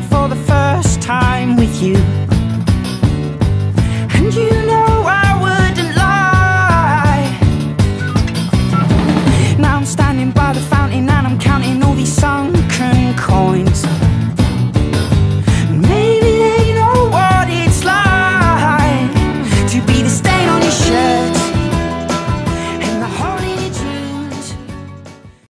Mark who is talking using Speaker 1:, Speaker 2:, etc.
Speaker 1: for the